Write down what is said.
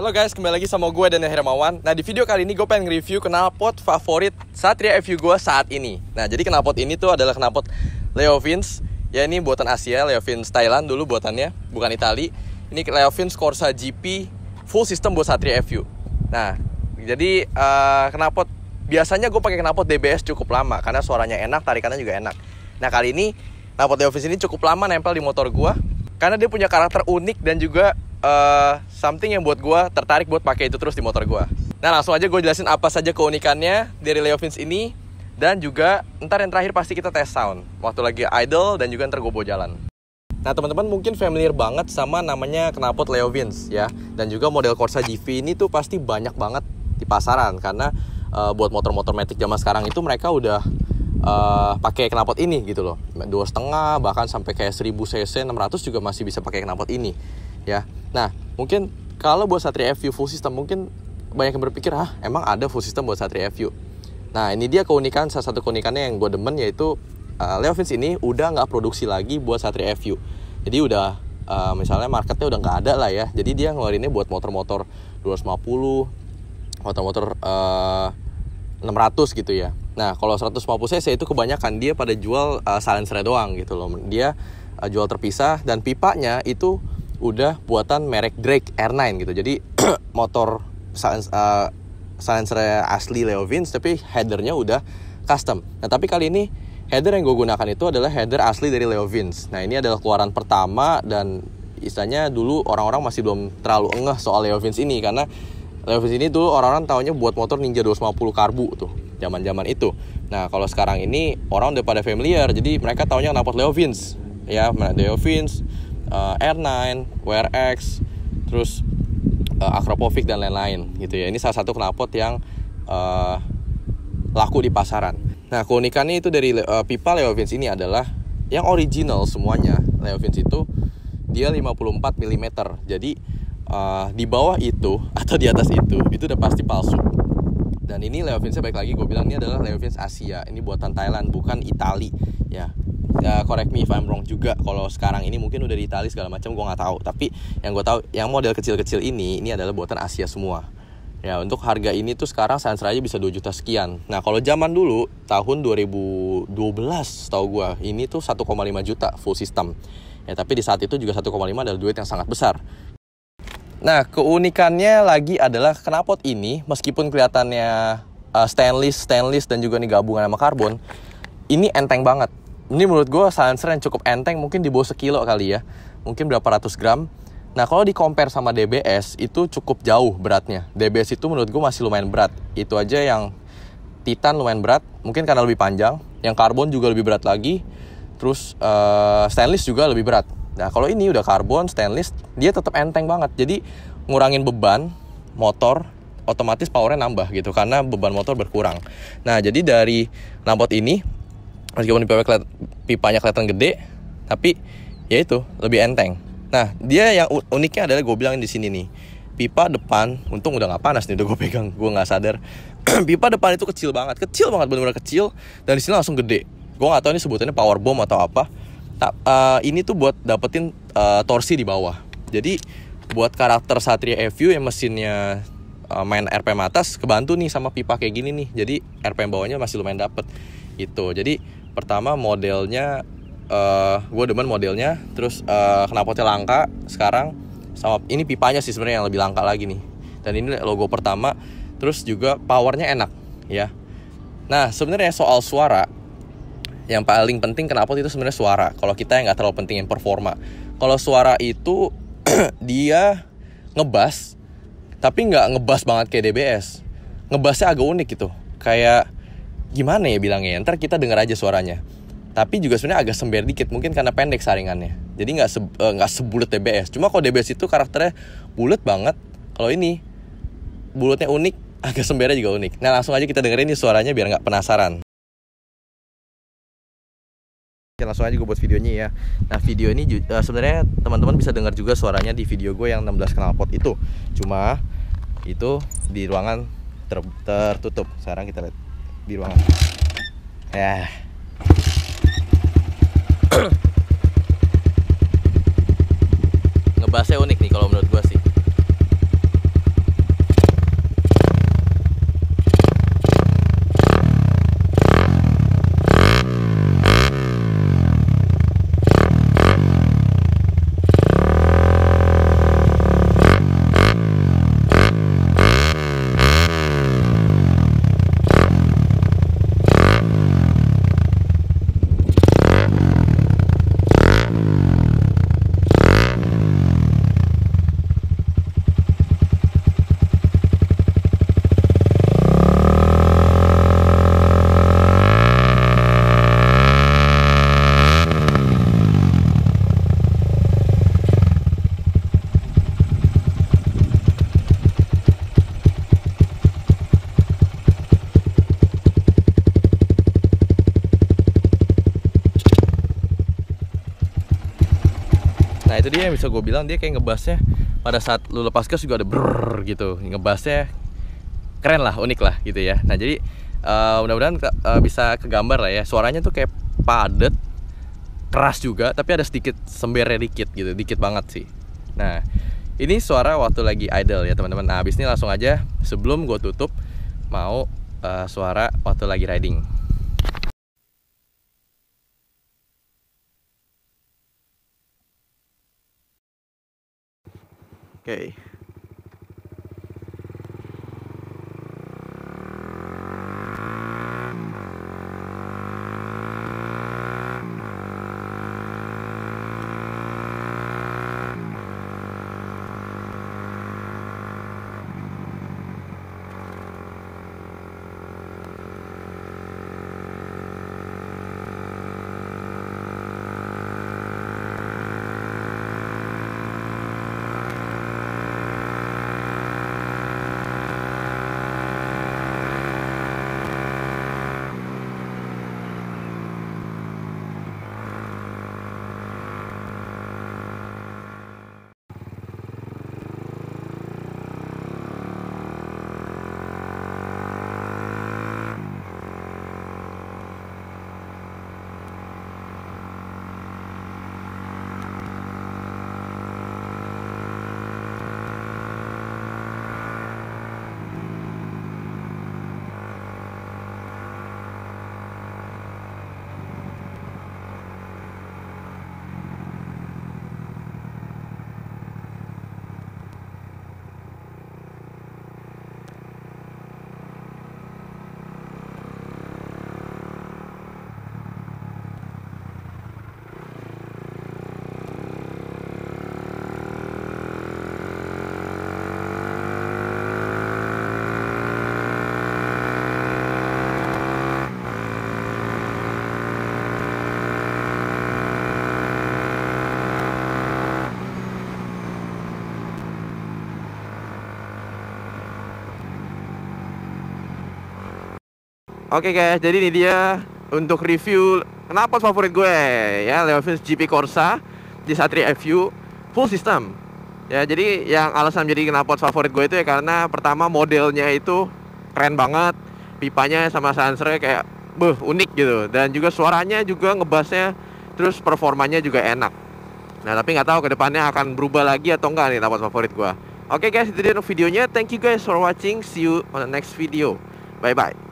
Halo guys, kembali lagi sama gue dan Hermawan. Nah di video kali ini gue pengen review knalpot favorit Satria FU gue saat ini. Nah jadi knalpot ini tuh adalah knalpot Leo Vince. Ya ini buatan Asia, Leo Vince Thailand dulu buatannya, bukan Itali. Ini Leo Vince Corsa GP full system buat Satria FU. Nah jadi uh, knalpot biasanya gue pakai knalpot DBS cukup lama karena suaranya enak, tarikannya juga enak. Nah kali ini knalpot Leo Vince ini cukup lama nempel di motor gue karena dia punya karakter unik dan juga uh, something yang buat gue tertarik buat pakai itu terus di motor gue. Nah langsung aja gue jelasin apa saja keunikannya dari Leo Vince ini. Dan juga ntar yang terakhir pasti kita tes sound. Waktu lagi idle dan juga ntar gue bawa jalan. Nah teman-teman mungkin familiar banget sama namanya knalpot Leo Vince ya. Dan juga model Corsa GV ini tuh pasti banyak banget di pasaran. Karena uh, buat motor-motor metik zaman sekarang itu mereka udah uh, pakai knalpot ini gitu loh. Dua setengah bahkan sampai kayak 1000 cc 600 juga masih bisa pakai knalpot ini ya. Nah mungkin kalau buat Satria FU full system mungkin banyak yang berpikir ah emang ada full system buat Satria FU nah ini dia keunikan salah satu keunikannya yang gue demen yaitu uh, Leo Vince ini udah nggak produksi lagi buat Satria FU jadi udah uh, misalnya marketnya udah nggak ada lah ya. Jadi dia ngeluarinnya buat motor-motor 250 motor-motor uh, 600 gitu ya. Nah kalau 150 cc itu kebanyakan dia pada jual uh, silencer doang gitu loh. Dia uh, jual terpisah dan pipanya itu udah buatan merek Drake R9 gitu. Jadi motor uh, asli Leo Vince tapi headernya udah custom. Nah tapi kali ini header yang gue gunakan itu adalah header asli dari Leo Vince. Nah ini adalah keluaran pertama dan istilahnya dulu orang-orang masih belum terlalu engeh soal Leo Vince ini karena Leo Vince ini dulu orang-orang taunya buat motor Ninja 250 karbu tuh zaman-zaman itu. Nah kalau sekarang ini orang udah pada familiar jadi mereka taunya knalpot Leo Vince ya Leo Vince uh, R9, WRX, terus uh, Acropovic dan lain-lain gitu ya. Ini salah satu knalpot yang uh, laku di pasaran. Nah, keunikannya itu dari uh, pipa Leo Vince ini adalah yang original semuanya. Leo Vince itu dia 54 mm. Jadi uh, di bawah itu atau di atas itu itu udah pasti palsu. Dan ini Leo Vince baik lagi gue bilang ini adalah Leo Vince Asia. Ini buatan Thailand bukan Itali ya ya correct me if I'm wrong juga. Kalau sekarang ini mungkin udah di Itali segala macam gue nggak tahu. Tapi yang gue tahu yang model kecil-kecil ini ini adalah buatan Asia semua. Ya untuk harga ini tuh sekarang Sanser aja bisa 2 juta sekian. Nah kalau zaman dulu tahun 2012 tahu gue ini tuh 1,5 juta full system. Ya tapi di saat itu juga 1,5 adalah duit yang sangat besar. Nah keunikannya lagi adalah knalpot ini meskipun kelihatannya uh, stainless stainless dan juga nih gabungan sama karbon ini enteng banget ini menurut gue silencer yang cukup enteng mungkin di bawah sekilo kali ya. Mungkin berapa ratus gram. Nah kalau di compare sama DBS itu cukup jauh beratnya. DBS itu menurut gue masih lumayan berat. Itu aja yang Titan lumayan berat mungkin karena lebih panjang. Yang karbon juga lebih berat lagi. Terus uh, stainless juga lebih berat. Nah kalau ini udah karbon stainless dia tetap enteng banget. Jadi ngurangin beban motor otomatis powernya nambah gitu karena beban motor berkurang. Nah jadi dari knalpot ini meskipun pipa keliat, pipanya kelihatan gede tapi ya itu lebih enteng. Nah dia yang uniknya adalah gue bilang di sini nih pipa depan untung udah nggak panas nih udah gue pegang gue nggak sadar. Pipa depan itu kecil banget kecil banget benar-benar kecil dan di sini langsung gede. Gue nggak tahu ini sebutannya power bomb atau apa. Tak uh, ini tuh buat dapetin uh, torsi di bawah. Jadi buat karakter Satria FU yang mesinnya uh, main RPM atas kebantu nih sama pipa kayak gini nih. Jadi RPM bawahnya masih lumayan dapet itu jadi pertama modelnya uh, eh, gue demen modelnya terus uh, knalpotnya langka sekarang sama ini pipanya sih sebenarnya yang lebih langka lagi nih. Dan ini logo pertama terus juga powernya enak ya. Nah sebenarnya soal suara yang paling penting knalpot itu sebenarnya suara. Kalau kita yang nggak terlalu pentingin performa. Kalau suara itu dia ngebas tapi nggak ngebas banget kayak DBS ngebasnya agak unik gitu. Kayak gimana ya bilangnya ntar kita dengar aja suaranya. Tapi juga sebenarnya agak sember dikit mungkin karena pendek saringannya. Jadi nggak se eh, nggak sebulat DBS cuma kalau DBS itu karakternya bulat banget. Kalau ini bulatnya unik agak sembernya juga unik. Nah langsung aja kita dengerin nih suaranya biar nggak penasaran. Oke, langsung aja gue buat videonya ya. Nah video ini uh, sebenarnya teman-teman bisa dengar juga suaranya di video gue yang 16 knalpot itu. Cuma itu di ruangan ter tertutup. Sekarang kita lihat di ruangan ya ngebahasnya unik nih kalau menurut gua sih Nah itu dia yang bisa gue bilang dia kayak ngebasnya pada saat lu lepas gas juga ada brrrr gitu ngebasnya keren lah unik lah gitu ya. Nah jadi uh, mudah-mudahan uh, bisa kegambar lah ya suaranya tuh kayak padet keras juga tapi ada sedikit sembernya dikit gitu dikit banget sih. Nah ini suara waktu lagi idle ya teman-teman. Nah abis ini langsung aja sebelum gue tutup mau uh, suara waktu lagi riding. Okay. Oke okay guys, jadi ini dia untuk review kenapa favorit gue ya Leovins GP Corsa di Satria FU full system. Ya, jadi yang alasan jadi kenapa favorit gue itu ya karena pertama modelnya itu keren banget, pipanya sama sansernya kayak beuh unik gitu dan juga suaranya juga ngebasnya terus performanya juga enak. Nah, tapi nggak tahu ke depannya akan berubah lagi atau enggak nih knalpot favorit gue. Oke okay guys, itu dia videonya. Thank you guys for watching. See you on the next video. Bye bye.